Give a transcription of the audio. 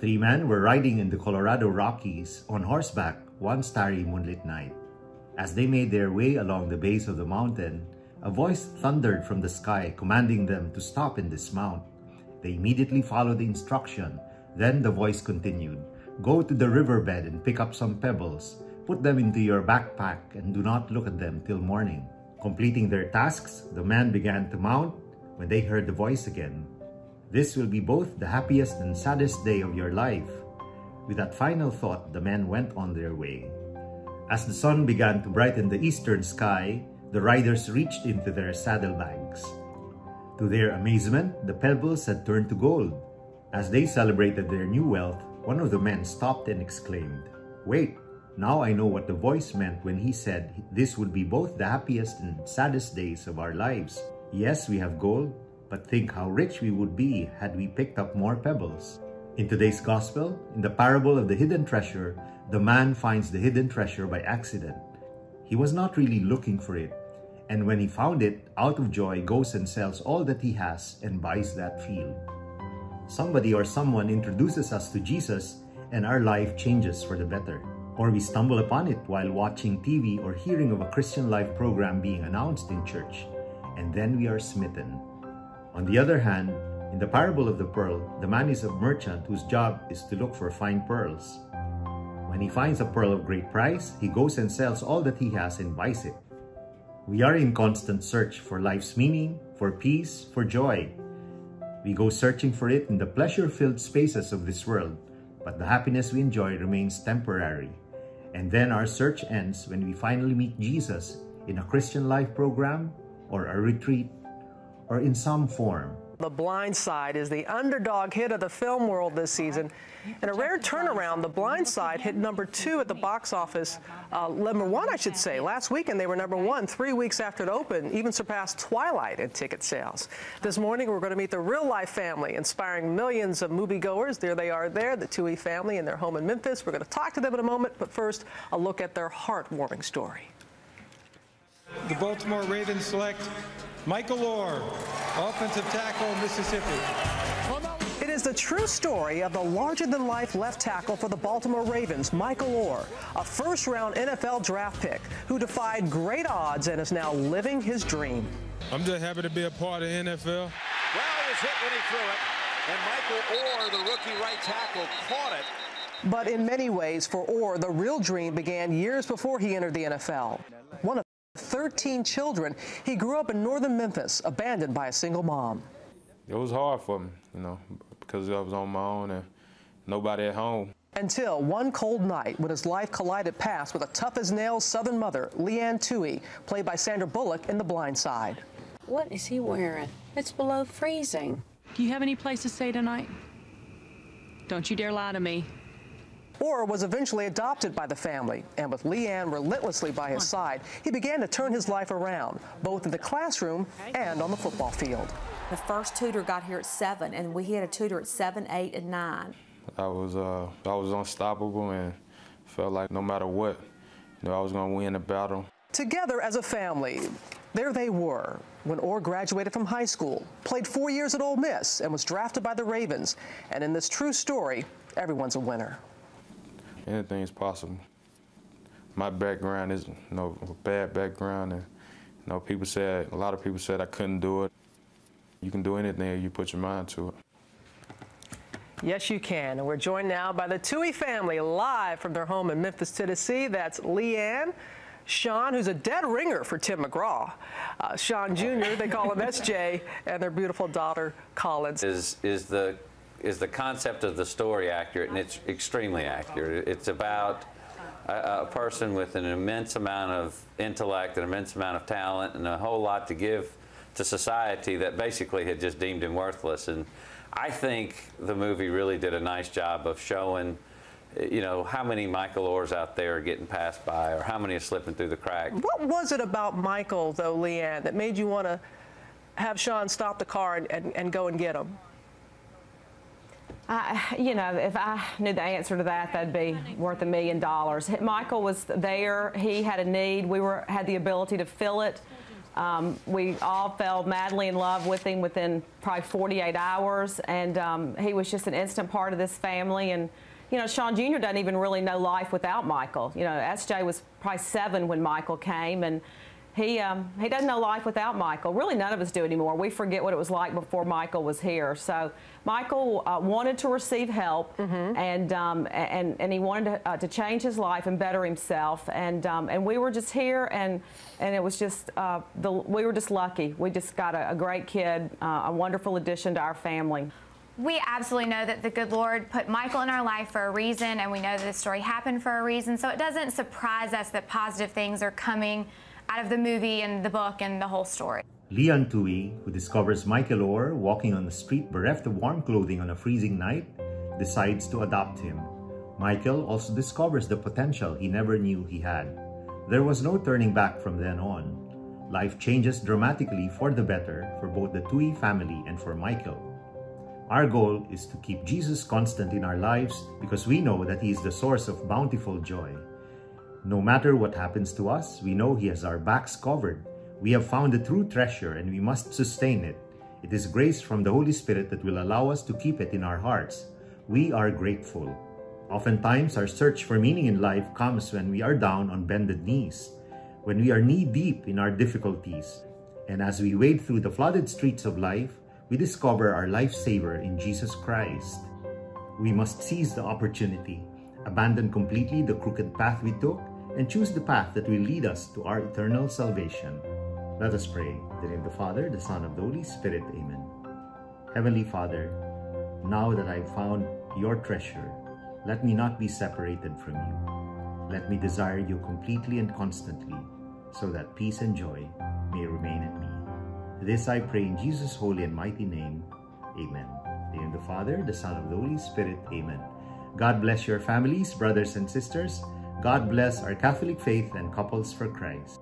Three men were riding in the Colorado Rockies on horseback one starry moonlit night. As they made their way along the base of the mountain, a voice thundered from the sky commanding them to stop and dismount. They immediately followed the instruction. Then the voice continued, Go to the riverbed and pick up some pebbles. Put them into your backpack and do not look at them till morning. Completing their tasks, the men began to mount when they heard the voice again. This will be both the happiest and saddest day of your life. With that final thought, the men went on their way. As the sun began to brighten the eastern sky, the riders reached into their saddlebags. To their amazement, the pebbles had turned to gold. As they celebrated their new wealth, one of the men stopped and exclaimed, Wait, now I know what the voice meant when he said this would be both the happiest and saddest days of our lives. Yes, we have gold, but think how rich we would be had we picked up more pebbles. In today's gospel, in the parable of the hidden treasure, the man finds the hidden treasure by accident. He was not really looking for it, and when he found it, out of joy goes and sells all that he has and buys that field. Somebody or someone introduces us to Jesus and our life changes for the better. Or we stumble upon it while watching TV or hearing of a Christian life program being announced in church, and then we are smitten. On the other hand, in the parable of the pearl, the man is a merchant whose job is to look for fine pearls. When he finds a pearl of great price, he goes and sells all that he has and buys it. We are in constant search for life's meaning, for peace, for joy. We go searching for it in the pleasure-filled spaces of this world, but the happiness we enjoy remains temporary. And then our search ends when we finally meet Jesus in a Christian life program or a retreat or in some form. The Blind Side is the underdog hit of the film world this season. In a rare turnaround, The Blind Side hit number two at the box office. Uh, number one, I should say. Last weekend, they were number one. Three weeks after it opened, even surpassed Twilight in ticket sales. This morning, we're going to meet the real-life family, inspiring millions of moviegoers. There they are there, the Tuohy family in their home in Memphis. We're going to talk to them in a moment, but first, a look at their heartwarming story. The Baltimore Ravens select Michael Oher, offensive tackle, Mississippi. It is the true story of the larger-than-life left tackle for the Baltimore Ravens, Michael Oher, a first-round NFL draft pick who defied great odds and is now living his dream. I'm just happy to be a part of the NFL. Well, was hit when he threw it, and Michael Oher, the rookie right tackle, caught it. But in many ways, for Oher, the real dream began years before he entered the NFL. One of 13 children. He grew up in northern Memphis, abandoned by a single mom. It was hard for me, you know, because I was on my own and nobody at home. Until one cold night when his life collided past with a tough-as-nails Southern mother, Leigh Anne Tuohy, played by Sandra Bullock in The Blind Side. What is he wearing? It's below freezing. Do you have any place to stay tonight? Don't you dare lie to me. Oher was eventually adopted by the family, and with Leigh Anne relentlessly by his side, he began to turn his life around, both in the classroom and on the football field. The first tutor got here at 7, and we had a tutor at 7, 8, and 9. I was, uh, I was unstoppable and felt like no matter what, you know, I was going to win the battle. Together as a family, there they were when Oher graduated from high school, played four years at Ole Miss, and was drafted by the Ravens. And in this true story, everyone's a winner anything is possible. My background is you know, bad background, and you know, people said a lot of people said I couldn't do it. You can do anything if you put your mind to it. Yes, you can. And we're joined now by the Tuohy family live from their home in Memphis, Tennessee. That's Leigh Anne. Sean, who's a dead ringer for Tim McGraw. Uh, Sean Jr., they call him SJ, and their beautiful daughter, Collins. Is, is the is the concept of the story accurate, and it's extremely accurate. It's about a, a, person with an immense amount of intellect, an immense amount of talent, and a whole lot to give to society that basically had just deemed him worthless. And I think the movie really did a nice job of showing, you know, how many Michael Ohers out there are getting passed by, or how many are slipping through the cracks. What was it about Michael, though, Leigh Anne, that made you want to have Sean stop the car and, and, and go and get him? I, you know, if I knew the answer to that, that'd be worth a million dollars. Michael was there. He had a need. We were had the ability to fill it. Um, we all fell madly in love with him within probably 48 hours, and um, he was just an instant part of this family. And you know, Sean Jr. doesn't even really know life without Michael. You know, SJ was probably seven when Michael came, and he um, he doesn't know life without Michael. Really, none of us do anymore. We forget what it was like before Michael was here. So Michael uh, wanted to receive help, Mm-hmm. and um, and and he wanted to, uh, to change his life and better himself. And um, and we were just here, and and it was just uh, the we were just lucky. We just got a, a great kid, uh, a wonderful addition to our family. We absolutely know that the good Lord put Michael in our life for a reason, and we know that this story happened for a reason. So it doesn't surprise us that positive things are coming out of the movie and the book and the whole story. Leon Tuohy, who discovers Michael Oher walking on the street bereft of warm clothing on a freezing night, decides to adopt him. Michael also discovers the potential he never knew he had. There was no turning back from then on. Life changes dramatically for the better for both the Tuohy family and for Michael. Our goal is to keep Jesus constant in our lives because we know that He is the source of bountiful joy. No matter what happens to us, we know He has our backs covered. We have found the true treasure and we must sustain it. It is grace from the Holy Spirit that will allow us to keep it in our hearts. We are grateful. Oftentimes, our search for meaning in life comes when we are down on bended knees, when we are knee deep in our difficulties. And as we wade through the flooded streets of life, we discover our lifesaver in Jesus Christ. We must seize the opportunity, abandon completely the crooked path we took, and choose the path that will lead us to our eternal salvation. Let us pray. In the name of the Father, the Son, of the Holy Spirit. Amen. Heavenly Father, now that I've found your treasure, let me not be separated from you. Let me desire you completely and constantly, so that peace and joy may remain in me. This I pray in Jesus' holy and mighty name. Amen. In the name of the Father, the Son, of the Holy Spirit. Amen. God bless your families, brothers and sisters. God bless our Catholic faith and couples for Christ.